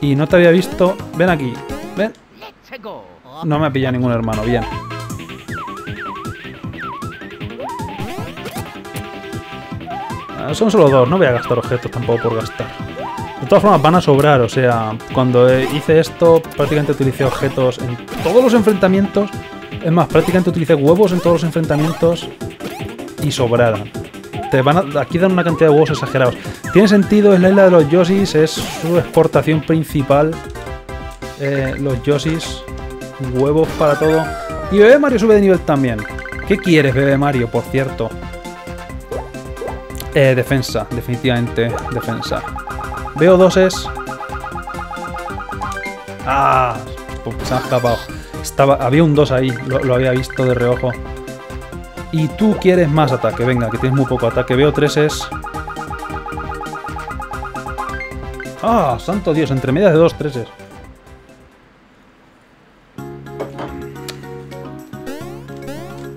Y no te había visto... Ven aquí. Ven. No me ha pillado ningún hermano. Bien. Ah, son solo dos. No voy a gastar objetos tampoco por gastar. De todas formas van a sobrar. O sea, cuando hice esto prácticamente utilicé objetos en todos los enfrentamientos. Es más, prácticamente utilicé huevos en todos los enfrentamientos y sobraron. Te van a, aquí dan una cantidad de huevos exagerados. Tiene sentido, es la isla de los Yoshis, es su exportación principal. Eh, los Yoshis, huevos para todo. Y Bebé Mario sube de nivel también. ¿Qué quieres, Bebé Mario, por cierto? Eh, defensa, definitivamente, defensa. Veo doses. Ah, pues se han escapado. Estaba, había un 2 ahí, lo, lo había visto de reojo. Y tú quieres más ataque. Venga, que tienes muy poco ataque. Veo treses. ¡Ah! ¡Santo Dios! Entre medias de dos treses.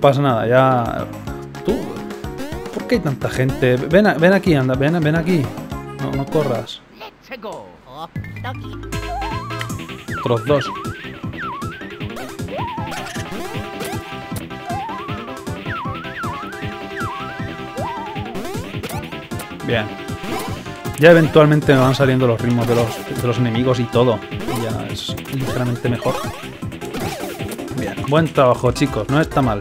Pasa nada, ya... Tú... ¿Por qué hay tanta gente? Ven, ven aquí, anda. Ven, ven aquí. No, no corras. Otros dos. Bien. Ya eventualmente me van saliendo los ritmos de los, de los enemigos y todo. Ya es ligeramente mejor. Bien. Buen trabajo, chicos. No está mal.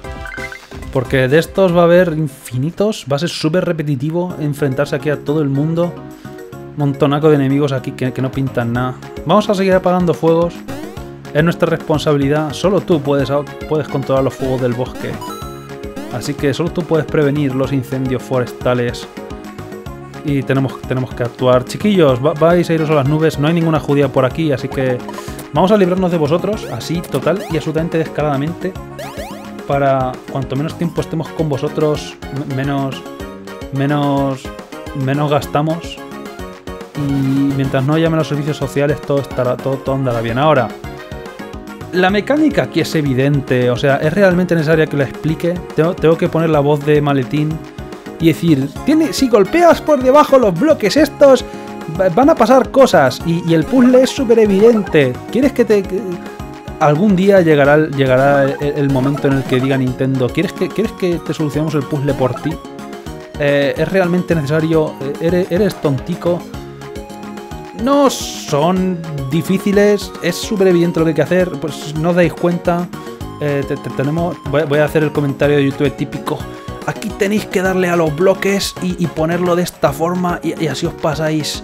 Porque de estos va a haber infinitos. Va a ser súper repetitivo enfrentarse aquí a todo el mundo. Montonaco de enemigos aquí que, que no pintan nada. Vamos a seguir apagando fuegos. Es nuestra responsabilidad. Solo tú puedes, puedes controlar los fuegos del bosque. Así que solo tú puedes prevenir los incendios forestales y tenemos, tenemos que actuar. Chiquillos, va- vais a iros a las nubes, no hay ninguna judía por aquí, así que vamos a librarnos de vosotros, así, total y absolutamente descaradamente, para cuanto menos tiempo estemos con vosotros, menos, menos, menos gastamos. Y mientras no llamen los servicios sociales, todo estará, todo, todo andará bien. Ahora, la mecánica aquí es evidente, o sea, es realmente necesaria que la explique. Tengo, tengo que poner la voz de maletín y decir, si golpeas por debajo los bloques estos, va- van a pasar cosas y, el puzzle es súper evidente. ¿Quieres que te... algún día llegará, llegará el, momento en el que diga Nintendo, ¿quieres que, ¿quieres que te solucionemos el puzzle por ti? Eh, ¿Es realmente necesario? Eh, ¿Eres, eres tontico? No son difíciles, es súper evidente lo que hay que hacer, pues no os dais cuenta. Eh, te- te- tenemos, voy a hacer el comentario de YouTube típico. Aquí tenéis que darle a los bloques y, y ponerlo de esta forma y, y así os pasáis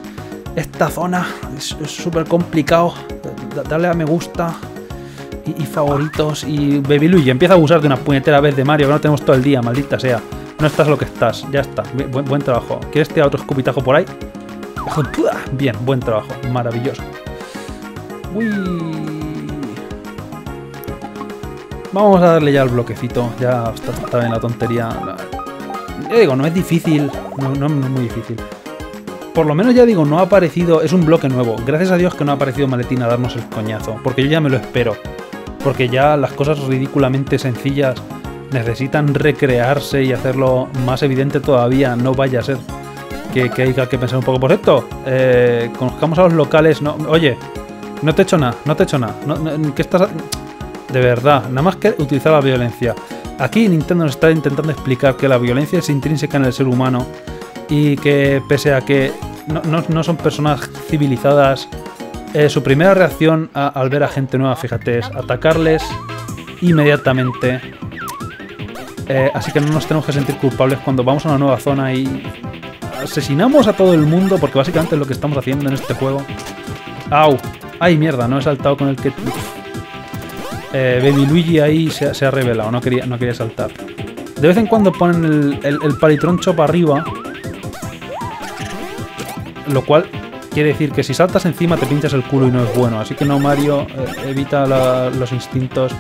esta zona. Es súper complicado. Da- Darle a me gusta y, y favoritos. Y Baby Luigi empieza a abusar de una puñetera vez de Mario que no tenemos todo el día, maldita sea. No estás lo que estás, ya está. Buen trabajo. ¿Quieres tirar otro escupitajo por ahí? Bien, buen trabajo, maravilloso. Uy. Vamos a darle ya al bloquecito. Ya está, está bien la tontería. Ya digo, no es difícil. No, no es muy difícil. Por lo menos ya digo, no ha aparecido. Es un bloque nuevo. Gracias a Dios que no ha aparecido Maletín a darnos el coñazo. Porque yo ya me lo espero. Porque ya las cosas ridículamente sencillas necesitan recrearse y hacerlo más evidente todavía. No vaya a ser que, que haya que pensar un poco por esto. Eh, conozcamos a los locales. No, oye, no te he hecho nada, no te he hecho nada. No, no, ¿Qué estás.? De verdad, nada más que utilizar la violencia. Aquí Nintendo nos está intentando explicar que la violencia es intrínseca en el ser humano y que pese a que no, son personas civilizadas, eh, su primera reacción al ver a gente nueva, fíjate, es atacarles inmediatamente. Eh, así que no nos tenemos que sentir culpables cuando vamos a una nueva zona y asesinamos a todo el mundo, porque básicamente es lo que estamos haciendo en este juego. ¡Au! ¡Ay, mierda! No he saltado con el que... Eh, Baby Luigi ahí se, ha- revelado, no quería, no quería saltar. De vez en cuando ponen el, el, palitroncho para arriba. Lo cual quiere decir que si saltas encima te pinchas el culo y no es bueno. Así que no, Mario, eh, evita los instintos.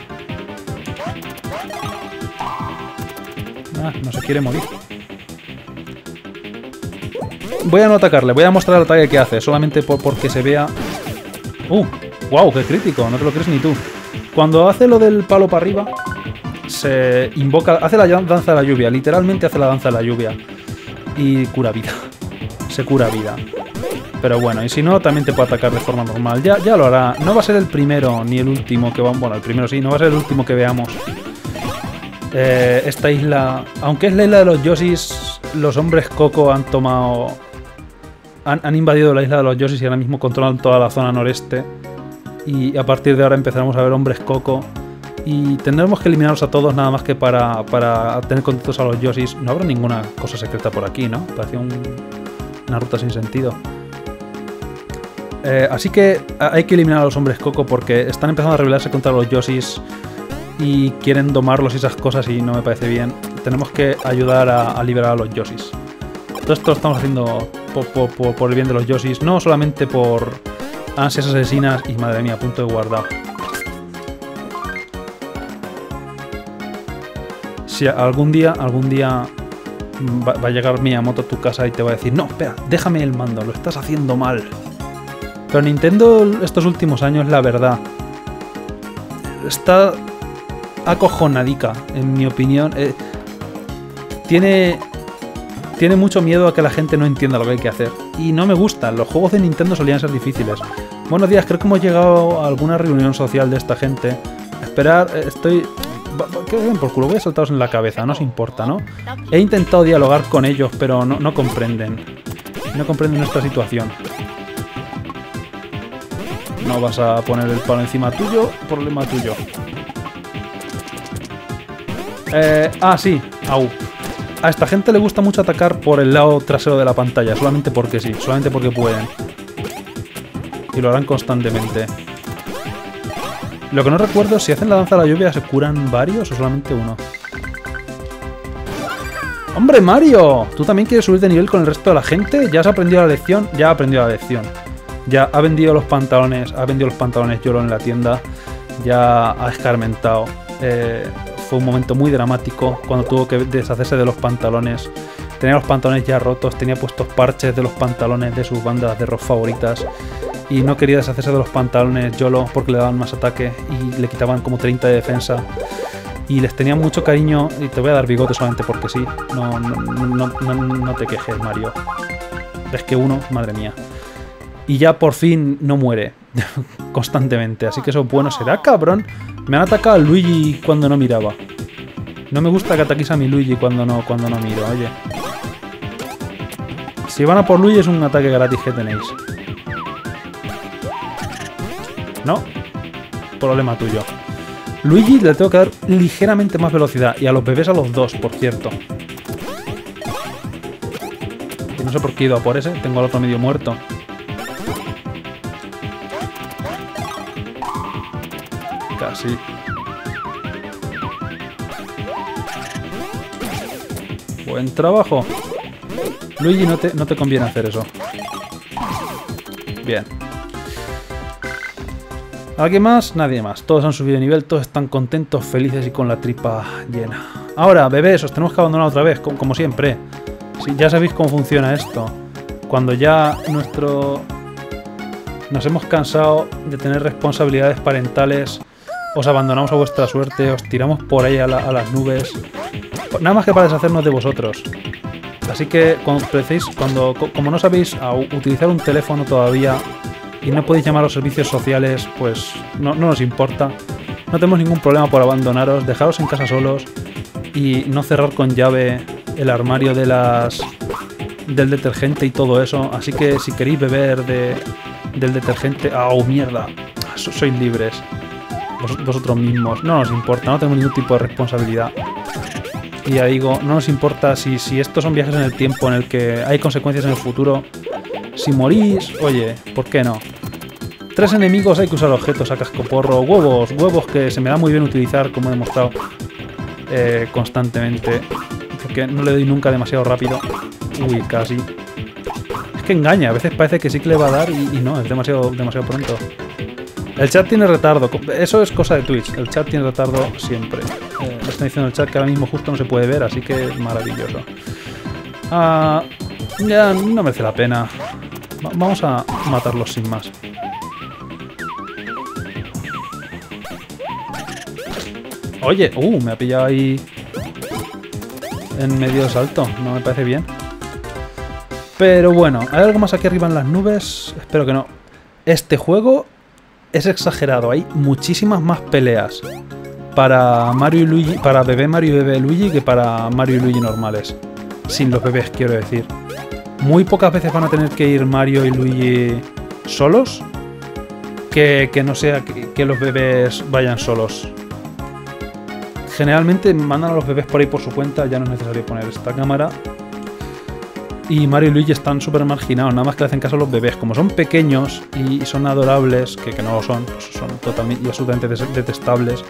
Ah, no se quiere morir. Voy a no atacarle, voy a mostrar el ataque que hace, solamente por, porque se vea... ¡Uh! ¡Wow! ¡Qué crítico! No te lo crees ni tú. Cuando hace lo del palo para arriba, se invoca... Hace la danza de la lluvia, literalmente hace la danza de la lluvia. Y cura vida. Se cura vida. Pero bueno, y si no, también te puede atacar de forma normal. Ya, ya lo hará. No va a ser el primero ni el último que va... Bueno, el primero sí, no va a ser el último que veamos. Eh, esta isla... Aunque es la isla de los Yoshis, los hombres Coco han tomado... Han, han invadido la isla de los Yoshis y ahora mismo controlan toda la zona noreste. Y a partir de ahora empezaremos a ver hombres Coco y tendremos que eliminarlos a todos nada más que para, para tener contentos a los Yoshis. No habrá ninguna cosa secreta por aquí, ¿no? Parecía una ruta sin sentido. Eh, así que hay que eliminar a los hombres Coco porque están empezando a rebelarse contra los Yoshis y quieren domarlos y esas cosas y no me parece bien. Tenemos que ayudar a, liberar a los Yoshis. Todo esto lo estamos haciendo por, por el bien de los Yoshis, no solamente por ansias asesinas y madre mía, punto de guardar. si algún día, algún día va, a llegar Miyamoto a tu casa y te va a decir, no, espera, déjame el mando, lo estás haciendo mal. Pero Nintendo estos últimos años, la verdad, está acojonadica, en mi opinión. Eh, tiene, tiene mucho miedo a que la gente no entienda lo que hay que hacer. Y no me gusta, los juegos de Nintendo solían ser difíciles. Buenos días, creo que hemos llegado a alguna reunión social de esta gente. Esperar, eh, estoy que bien por culo, voy a saltaros en la cabeza, no os importa, ¿no? He intentado dialogar con ellos, pero no, no comprenden. No comprenden nuestra situación. No vas a poner el palo encima tuyo, problema tuyo. Eh, ah, sí, au. A esta gente le gusta mucho atacar por el lado trasero de la pantalla, solamente porque sí, solamente porque pueden. Y lo harán constantemente. Lo que no recuerdo es si hacen la danza de la lluvia se curan varios o solamente uno. ¡Hombre, Mario! ¿Tú también quieres subir de nivel con el resto de la gente? ¿Ya has aprendido la lección? Ya ha aprendido la lección. Ya ha vendido los pantalones, ha vendido los pantalones Yolo en la tienda. Ya ha escarmentado. Eh, fue un momento muy dramático cuando tuvo que deshacerse de los pantalones. Tenía los pantalones ya rotos, tenía puestos parches de los pantalones de sus bandas de rock favoritas y no quería deshacerse de los pantalones Yolo porque le daban más ataque y le quitaban como 30 de defensa. Y les tenía mucho cariño y te voy a dar bigote solamente porque sí. No, no, no, te quejes, Mario. Es que uno, madre mía. Y ya por fin no muere constantemente, así que eso bueno será, cabrón. Me han atacado a Luigi cuando no miraba. No me gusta que ataquéis a mi Luigi cuando no, cuando no miro, oye. Si van a por Luigi es un ataque gratis que tenéis. ¿No? Problema tuyo. Luigi le tengo que dar ligeramente más velocidad. Y a los bebés a los dos, por cierto. No sé por qué he ido a por ese. Tengo al otro medio muerto. Casi. Buen trabajo. Luigi, no te, no te conviene hacer eso. Bien. ¿Alguien más? Nadie más. Todos han subido de nivel, todos están contentos, felices y con la tripa llena. Ahora, bebés, os tenemos que abandonar otra vez, como, siempre. Si ya sabéis cómo funciona esto. Cuando ya nuestro... Nos hemos cansado de tener responsabilidades parentales, os abandonamos a vuestra suerte, os tiramos por ahí a, las nubes. Nada más que para deshacernos de vosotros. Así que cuando, cuando como no sabéis utilizar un teléfono todavía, y no podéis llamar a los servicios sociales, pues no, nos importa. No tenemos ningún problema por abandonaros, dejaros en casa solos y no cerrar con llave el armario de las del detergente y todo eso. Así que si queréis beber de, del detergente, ¡oh mierda! Sois libres. vosotros mismos. No nos importa, no tenemos ningún tipo de responsabilidad. Y ya digo, no nos importa si, si estos son viajes en el tiempo en el que hay consecuencias en el futuro. Si morís, oye, ¿por qué no? Tres enemigos hay que usar objetos a cascoporro. Huevos, huevos que se me da muy bien utilizar, como he demostrado eh, constantemente. Porque no le doy nunca demasiado rápido. Uy, casi. Es que engaña, a veces parece que sí que le va a dar y, no, es demasiado, demasiado pronto. El chat tiene retardo, eso es cosa de Twitch, el chat tiene retardo siempre. Eh, están diciendo el chat que ahora mismo justo no se puede ver, así que maravilloso. Ah, ya no merece la pena. Vamos a matarlos sin más. Oye, uh, me ha pillado ahí en medio salto. No me parece bien. Pero bueno, ¿hay algo más aquí arriba en las nubes? Espero que no. Este juego es exagerado. Hay muchísimas más peleas para Mario y Luigi, para bebé Mario y bebé Luigi que para Mario y Luigi normales. Sin los bebés, quiero decir. Muy pocas veces van a tener que ir Mario y Luigi solos. Que, no sea que, los bebés vayan solos. Generalmente mandan a los bebés por ahí por su cuenta, ya no es necesario poner esta cámara. Y Mario y Luigi están súper marginados, nada más que le hacen caso a los bebés. Como son pequeños y son adorables, que, no lo son, pues son totalmente y absolutamente detestables,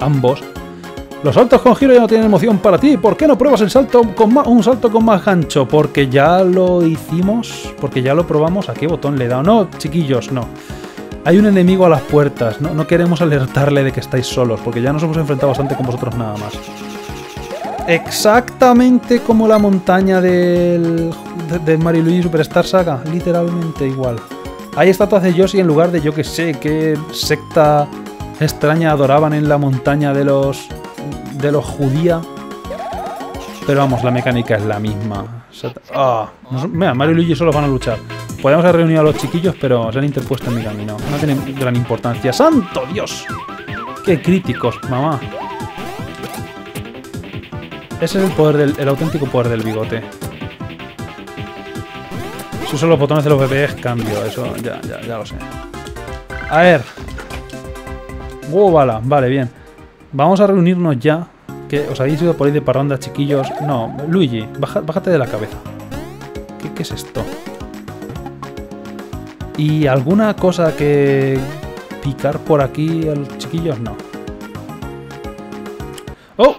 ambos. Los saltos con giro ya no tienen emoción para ti. ¿Por qué no pruebas el salto con un salto con más gancho? Porque ya lo hicimos, porque ya lo probamos. ¿A qué botón le he dado? No, chiquillos, no. Hay un enemigo a las puertas. No, queremos alertarle de que estáis solos, porque ya nos hemos enfrentado bastante con vosotros nada más. Exactamente como la montaña del, de, Mario Luigi Superstar Saga. Literalmente igual. Hay estatuas de Yoshi en lugar de yo que sé qué secta extraña adoraban en la montaña de los de los judía. Pero vamos, la mecánica es la misma. Ah, mira, Mario y Luigi solo van a luchar. Podemos haber reunido a los chiquillos, pero se han interpuesto en mi camino. No tienen gran importancia. ¡Santo Dios! ¡Qué críticos, mamá! Ese es el poder del, el auténtico poder del bigote. Si uso los botones de los bebés, cambio. Eso ya, ya, lo sé. A ver, ¡Wow, bala! Vale, bien. Vamos a reunirnos ya. Que os habéis ido por ahí de parranda, chiquillos. No, Luigi, bájate de la cabeza. ¿Qué, es esto? ¿Y alguna cosa que picar por aquí a los chiquillos? No. ¡Oh!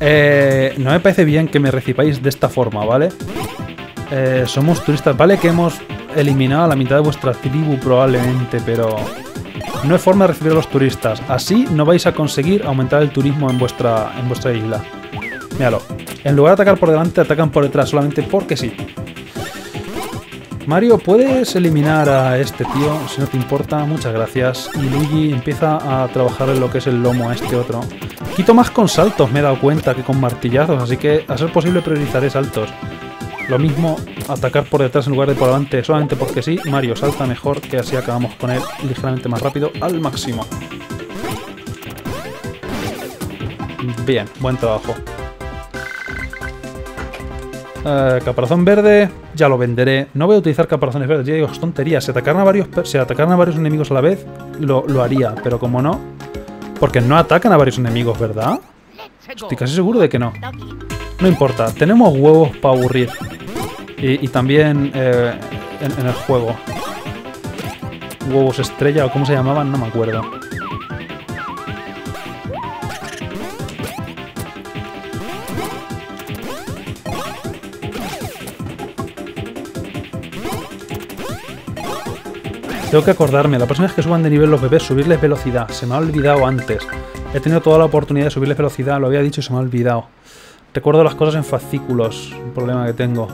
Eh, no me parece bien que me recipáis de esta forma, ¿vale? Eh, somos turistas, ¿vale? Que hemos eliminado a la mitad de vuestra tribu probablemente, pero no hay forma de recibir a los turistas. Así no vais a conseguir aumentar el turismo en vuestra, en vuestra isla. Míralo. En lugar de atacar por delante, atacan por detrás solamente porque sí. Mario, ¿puedes eliminar a este tío? Si no te importa, muchas gracias. Y Luigi empieza a trabajar en lo que es el lomo a este otro. Quito más con saltos, me he dado cuenta, que con martillazos, así que a ser posible priorizaré saltos. Lo mismo atacar por detrás en lugar de por delante solamente porque sí. Mario salta mejor, que así acabamos con él ligeramente más rápido al máximo. Bien, buen trabajo. Eh, caparazón verde, ya lo venderé. No voy a utilizar caparazones verdes, ya digo, es tontería. Si atacaran a varios, si atacaran a varios enemigos a la vez, lo, lo haría, pero como no... Porque no atacan a varios enemigos, ¿verdad? Estoy casi seguro de que no. No importa, tenemos huevos para aburrir. Y, también eh, en, el juego. Huevos estrella o cómo se llamaban, no me acuerdo. Tengo que acordarme, la próxima vez que suban de nivel los bebés, subirles velocidad. Se me ha olvidado antes. He tenido toda la oportunidad de subirles velocidad, lo había dicho y se me ha olvidado. Recuerdo las cosas en fascículos, un problema que tengo.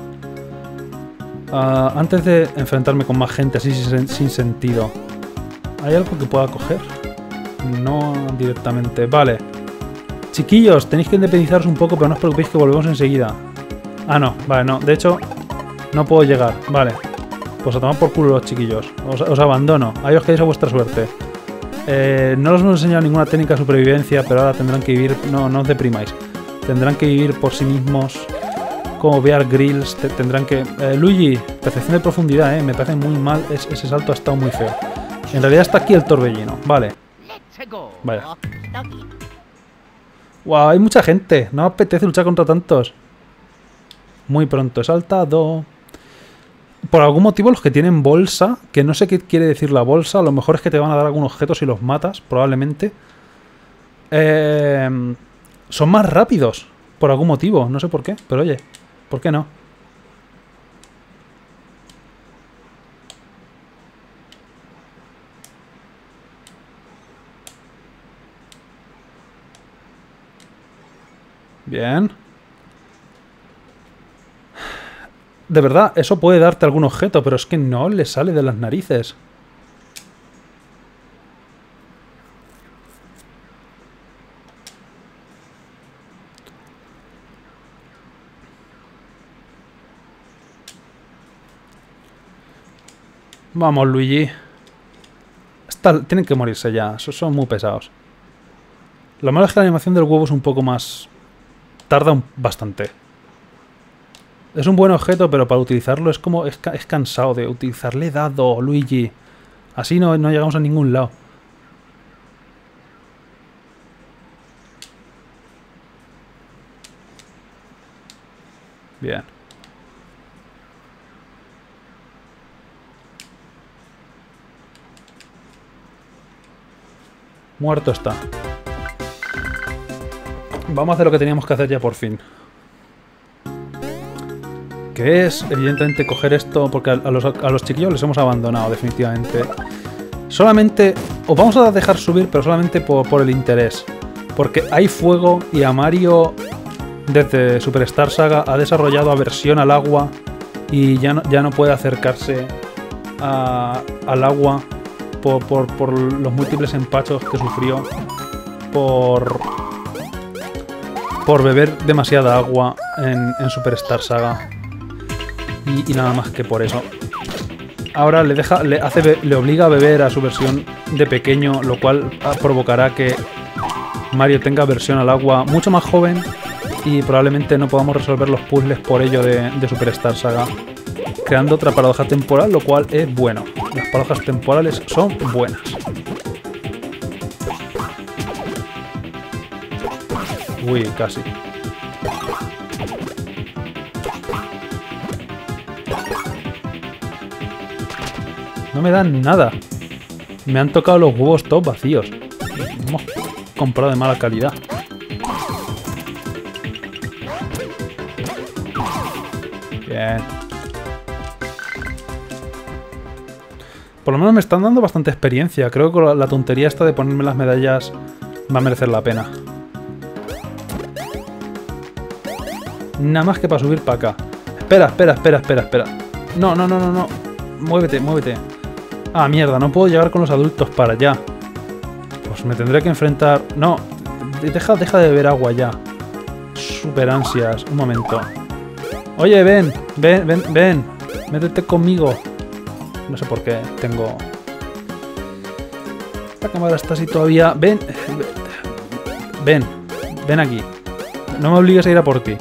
Ah, antes de enfrentarme con más gente así sin, sentido, ¿hay algo que pueda coger? No directamente. Vale. Chiquillos, tenéis que independizaros un poco, pero no os preocupéis que volvemos enseguida. Ah, no. Vale, no. De hecho, no puedo llegar. Vale. Pues a tomar por culo los chiquillos. Os, abandono. Ahí os quedáis a vuestra suerte. Eh, no os hemos enseñado ninguna técnica de supervivencia, pero ahora tendrán que vivir... No, no os deprimáis. Tendrán que vivir por sí mismos como Bear Grills, tendrán que... Eh, Luigi, percepción de profundidad, eh, me parece muy mal, ese salto ha estado muy feo. En realidad está aquí el torbellino, vale. Vaya. Wow, hay mucha gente, no apetece luchar contra tantos. Muy pronto, he saltado. Por algún motivo los que tienen bolsa, que no sé qué quiere decir la bolsa, a lo mejor es que te van a dar algún objeto si los matas, probablemente. Eh, son más rápidos, por algún motivo, no sé por qué, pero oye. ¿Por qué no? Bien. de verdad, eso puede darte algún objeto, pero es que no le sale de las narices. Vamos, Luigi. Tienen que morirse ya. Son muy pesados. Lo malo es que la animación del huevo es un poco más... Tarda bastante. Es un buen objeto, pero para utilizarlo es como... Es, cansado de utilizarle dado, Luigi. Así no, no llegamos a ningún lado. Bien. Muerto está. Vamos a hacer lo que teníamos que hacer ya por fin. Que es, evidentemente, coger esto, porque a los, chiquillos les hemos abandonado, definitivamente. Solamente, os vamos a dejar subir, pero solamente por, el interés. Porque hay fuego y a Mario, desde Superstar Saga, ha desarrollado aversión al agua y ya no, ya no puede acercarse al agua por, los múltiples empachos que sufrió por, por beber demasiada agua en, Superstar Saga. Y, nada más que por eso. Ahora le, deja, le, hace, le obliga a beber a su versión de pequeño, lo cual provocará que Mario tenga versión al agua mucho más joven y probablemente no podamos resolver los puzzles por ello de, de Superstar Saga creando otra paradoja temporal, lo cual es bueno. Las paradojas temporales son buenas. Uy, casi. No me dan nada. Me han tocado los huevos todos vacíos. Hemos comprado de mala calidad. Bien. Por lo menos me están dando bastante experiencia. Creo que la tontería esta de ponerme las medallas va a merecer la pena. Nada más que para subir para acá. Espera, espera, espera, espera, espera. No, no, no, no, no. Muévete, muévete. Ah, mierda, no puedo llegar con los adultos para allá. Pues me tendré que enfrentar... No, deja, deja de beber agua ya. Super ansias. Un momento. Oye, ven, ven, ven, ven. Métete conmigo. No sé por qué tengo... La cámara está así todavía... Ven, ven, ven aquí. No me obligues a ir a por ti.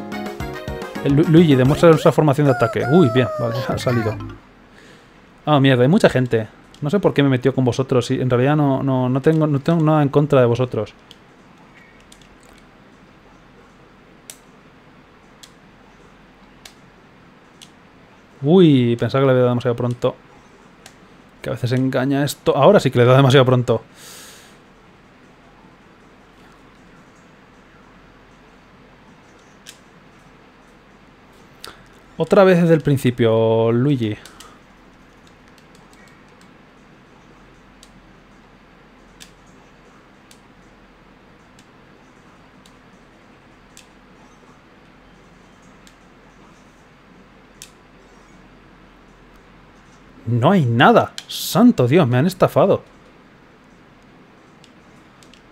Luigi, demuestra nuestra formación de ataque. Uy, bien, vale, ha salido. Ah, mierda, hay mucha gente. No sé por qué me metió con vosotros. Y en realidad no, no, no, tengo, no tengo nada en contra de vosotros. Uy, pensaba que le había dado demasiado pronto. Que a veces engaña esto. Ahora sí que le da demasiado pronto. Otra vez desde el principio, Luigi. No hay nada. Santo Dios, me han estafado.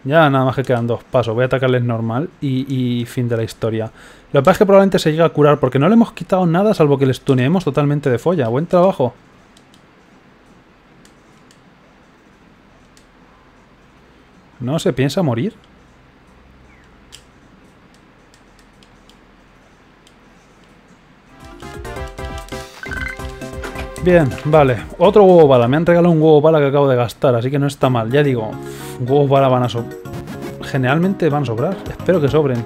Ya nada más que quedan dos pasos. Voy a atacarles normal y, fin de la historia. Lo que pasa es que probablemente se llegue a curar porque no le hemos quitado nada salvo que les tuneemos totalmente de folla. Buen trabajo. ¿No se piensa morir? Bien, vale. Otro huevo bala. Me han regalado un huevo bala que acabo de gastar, así que no está mal. Ya digo, huevos bala van a sobrar. Generalmente van a sobrar. Espero que sobren.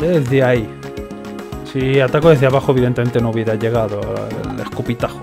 Desde ahí. Si ataco desde abajo, evidentemente no hubiera llegado el escupitajo.